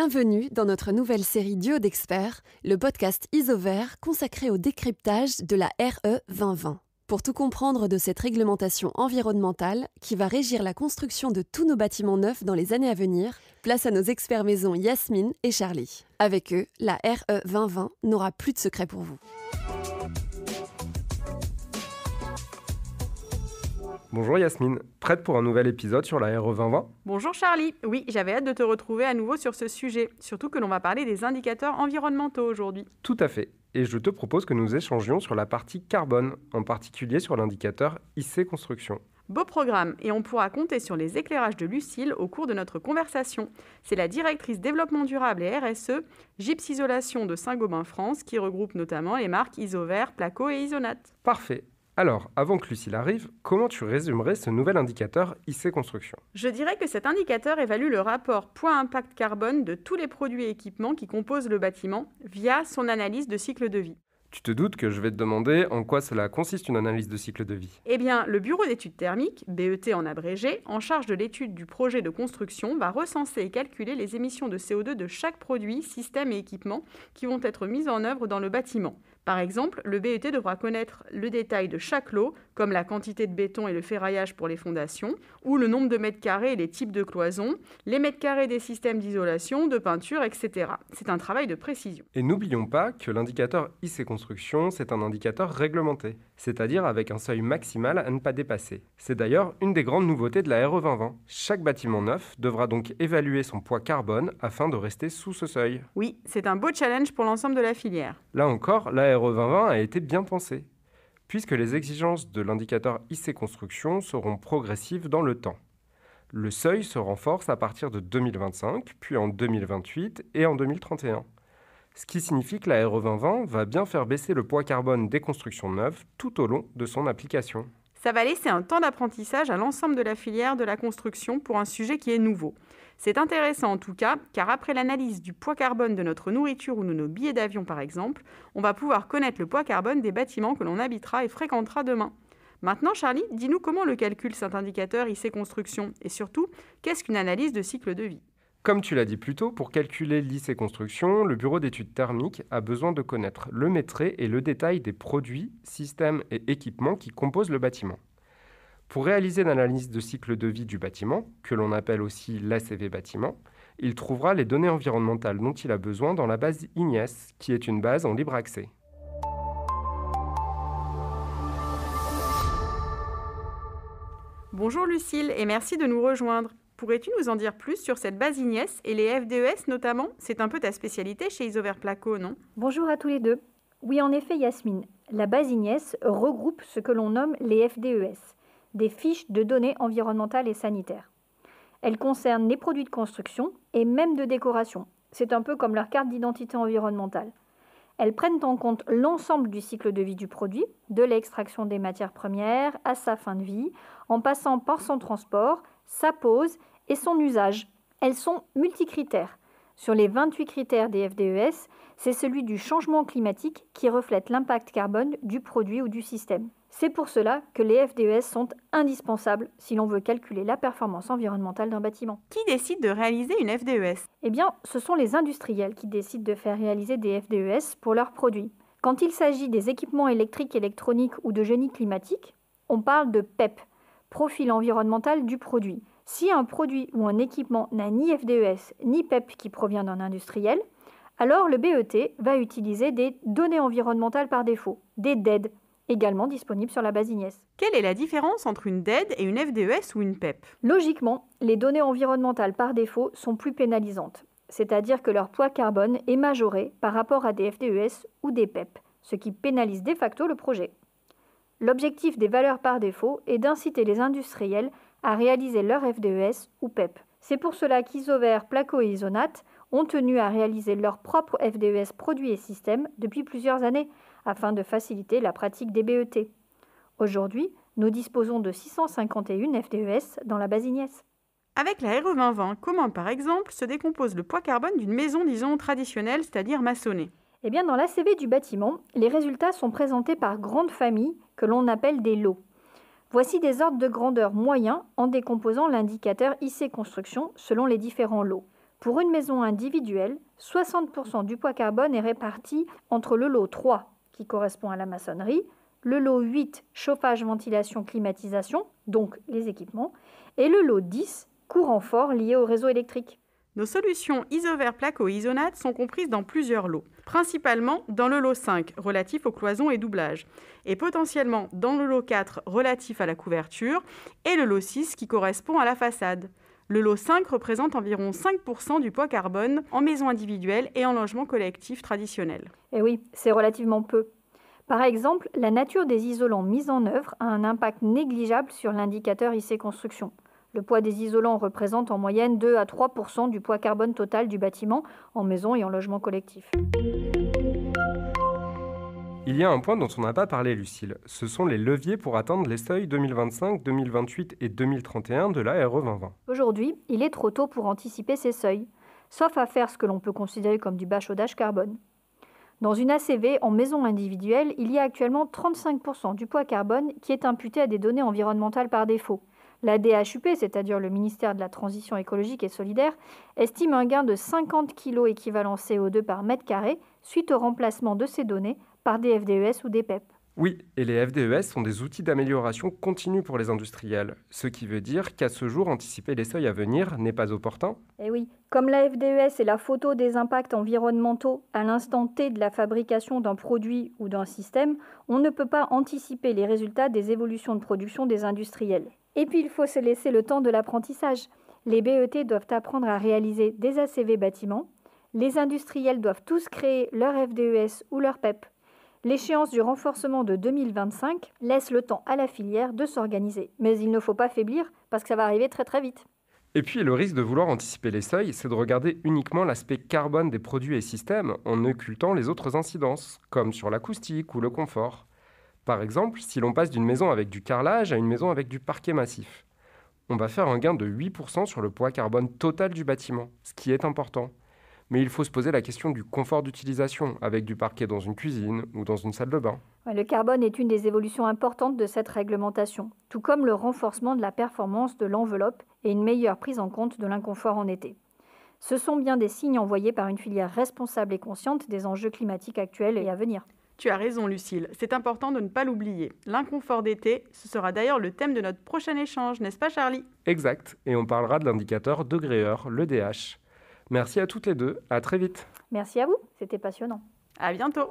Bienvenue dans notre nouvelle série Duo d'experts, le podcast Isover consacré au décryptage de la RE 2020. Pour tout comprendre de cette réglementation environnementale qui va régir la construction de tous nos bâtiments neufs dans les années à venir, place à nos experts maison Yasmine et Charlie. Avec eux, la RE 2020 n'aura plus de secret pour vous. Bonjour Yasmine, prête pour un nouvel épisode sur la RE 2020 Bonjour Charlie, oui j'avais hâte de te retrouver à nouveau sur ce sujet, surtout que l'on va parler des indicateurs environnementaux aujourd'hui. Tout à fait, et je te propose que nous échangions sur la partie carbone, en particulier sur l'indicateur IC Construction. Beau programme, et on pourra compter sur les éclairages de Lucille au cours de notre conversation. C'est la directrice développement durable et RSE, Gyps Isolation de Saint-Gobain France, qui regroupe notamment les marques Isover, Placo et Isonat. Parfait, alors, avant que Lucille arrive, comment tu résumerais ce nouvel indicateur IC Construction? Je dirais que cet indicateur évalue le rapport poids-impact carbone de tous les produits et équipements qui composent le bâtiment via son analyse de cycle de vie. Tu te doutes que je vais te demander en quoi cela consiste une analyse de cycle de vie? Eh bien, le Bureau d'études thermiques, BET en abrégé, en charge de l'étude du projet de construction, va recenser et calculer les émissions de CO2 de chaque produit, système et équipement qui vont être mis en œuvre dans le bâtiment. Par exemple, le BET devra connaître le détail de chaque lot, comme la quantité de béton et le ferraillage pour les fondations, ou le nombre de mètres carrés et les types de cloisons, les mètres carrés des systèmes d'isolation, de peinture, etc. C'est un travail de précision. Et n'oublions pas que l'indicateur IC Construction, c'est un indicateur réglementé, c'est-à-dire avec un seuil maximal à ne pas dépasser. C'est d'ailleurs une des grandes nouveautés de la RE 2020. Chaque bâtiment neuf devra donc évaluer son poids carbone afin de rester sous ce seuil. Oui, c'est un beau challenge pour l'ensemble de la filière. Là encore, la RE 2020 a été bien pensée, puisque les exigences de l'indicateur IC Construction seront progressives dans le temps. Le seuil se renforce à partir de 2025, puis en 2028 et en 2031. Ce qui signifie que la RE 2020 va bien faire baisser le poids carbone des constructions neuves tout au long de son application. Ça va laisser un temps d'apprentissage à l'ensemble de la filière de la construction pour un sujet qui est nouveau. C'est intéressant en tout cas, car après l'analyse du poids carbone de notre nourriture ou de nos billets d'avion par exemple, on va pouvoir connaître le poids carbone des bâtiments que l'on habitera et fréquentera demain. Maintenant, Charlie, dis-nous comment le calcule cet indicateur IC Construction et surtout, qu'est-ce qu'une analyse de cycle de vie? Comme tu l'as dit plus tôt, pour calculer l'IC Construction, le Bureau d'études thermiques a besoin de connaître le métré et le détail des produits, systèmes et équipements qui composent le bâtiment. Pour réaliser l'analyse de cycle de vie du bâtiment, que l'on appelle aussi l'ACV bâtiment, il trouvera les données environnementales dont il a besoin dans la base IGNES, qui est une base en libre accès. Bonjour Lucille et merci de nous rejoindre. Pourrais-tu nous en dire plus sur cette base IGNES et les FDES notamment? C'est un peu ta spécialité chez Isover Placo, non? Bonjour à tous les deux. Oui, en effet, Yasmine, la base IGNES regroupe ce que l'on nomme les FDES des fiches de données environnementales et sanitaires. Elles concernent les produits de construction et même de décoration. C'est un peu comme leur carte d'identité environnementale. Elles prennent en compte l'ensemble du cycle de vie du produit, de l'extraction des matières premières à sa fin de vie, en passant par son transport, sa pose et son usage. Elles sont multicritères. Sur les 28 critères des FDES, c'est celui du changement climatique qui reflète l'impact carbone du produit ou du système. C'est pour cela que les FDES sont indispensables si l'on veut calculer la performance environnementale d'un bâtiment. Qui décide de réaliser une FDES Eh bien, ce sont les industriels qui décident de faire réaliser des FDES pour leurs produits. Quand il s'agit des équipements électriques, électroniques ou de génie climatique, on parle de PEP, profil environnemental du produit. Si un produit ou un équipement n'a ni FDES ni PEP qui provient d'un industriel, alors le BET va utiliser des données environnementales par défaut, des DED, également disponibles sur la base IGNES. Quelle est la différence entre une DED et une FDES ou une PEP Logiquement, les données environnementales par défaut sont plus pénalisantes, c'est-à-dire que leur poids carbone est majoré par rapport à des FDES ou des PEP, ce qui pénalise de facto le projet. L'objectif des valeurs par défaut est d'inciter les industriels à réaliser leur FDES ou PEP. C'est pour cela qu'Isover, Placo et Isonat ont tenu à réaliser leur propre FDES produits et systèmes depuis plusieurs années afin de faciliter la pratique des BET. Aujourd'hui, nous disposons de 651 FDES dans la base. Avec la RE 2020, comment par exemple se décompose le poids carbone d'une maison, disons, traditionnelle, c'est-à-dire maçonnée? Eh bien, dans l'ACV du bâtiment, les résultats sont présentés par grandes familles que l'on appelle des lots. Voici des ordres de grandeur moyens en décomposant l'indicateur IC Construction selon les différents lots. Pour une maison individuelle, 60% du poids carbone est réparti entre le lot 3, qui correspond à la maçonnerie, le lot 8, chauffage, ventilation, climatisation, donc les équipements, et le lot 10, courant fort lié au réseau électrique. Nos solutions isover placo-isonate sont comprises dans plusieurs lots, principalement dans le lot 5 relatif aux cloisons et doublages, et potentiellement dans le lot 4 relatif à la couverture, et le lot 6 qui correspond à la façade. Le lot 5 représente environ 5% du poids carbone en maison individuelle et en logement collectif traditionnel. Et oui, c'est relativement peu. Par exemple, la nature des isolants mis en œuvre a un impact négligeable sur l'indicateur IC Construction. Le poids des isolants représente en moyenne 2 à 3% du poids carbone total du bâtiment en maison et en logement collectif. Il y a un point dont on n'a pas parlé, Lucille. Ce sont les leviers pour atteindre les seuils 2025, 2028 et 2031 de la RE 2020. Aujourd'hui, il est trop tôt pour anticiper ces seuils, sauf à faire ce que l'on peut considérer comme du bas chaudage carbone. Dans une ACV en maison individuelle, il y a actuellement 35% du poids carbone qui est imputé à des données environnementales par défaut. La DHUP, c'est-à-dire le ministère de la Transition écologique et solidaire, estime un gain de 50 kg équivalent CO2 par mètre carré suite au remplacement de ces données par des FDES ou des PEP. Oui, et les FDES sont des outils d'amélioration continue pour les industriels, ce qui veut dire qu'à ce jour, anticiper les seuils à venir n'est pas opportun. Eh oui, comme la FDES est la photo des impacts environnementaux à l'instant T de la fabrication d'un produit ou d'un système, on ne peut pas anticiper les résultats des évolutions de production des industriels. Et puis il faut se laisser le temps de l'apprentissage. Les BET doivent apprendre à réaliser des ACV bâtiments, les industriels doivent tous créer leur FDES ou leur PEP. L'échéance du renforcement de 2025 laisse le temps à la filière de s'organiser. Mais il ne faut pas faiblir parce que ça va arriver très très vite. Et puis le risque de vouloir anticiper les seuils, c'est de regarder uniquement l'aspect carbone des produits et systèmes en occultant les autres incidences, comme sur l'acoustique ou le confort. Par exemple, si l'on passe d'une maison avec du carrelage à une maison avec du parquet massif, on va faire un gain de 8% sur le poids carbone total du bâtiment, ce qui est important mais il faut se poser la question du confort d'utilisation avec du parquet dans une cuisine ou dans une salle de bain. Le carbone est une des évolutions importantes de cette réglementation, tout comme le renforcement de la performance de l'enveloppe et une meilleure prise en compte de l'inconfort en été. Ce sont bien des signes envoyés par une filière responsable et consciente des enjeux climatiques actuels et à venir. Tu as raison, Lucille. C'est important de ne pas l'oublier. L'inconfort d'été, ce sera d'ailleurs le thème de notre prochain échange, n'est-ce pas, Charlie? Exact. Et on parlera de l'indicateur degré-heure, le DH. Merci à toutes les deux. À très vite. Merci à vous. C'était passionnant. À bientôt.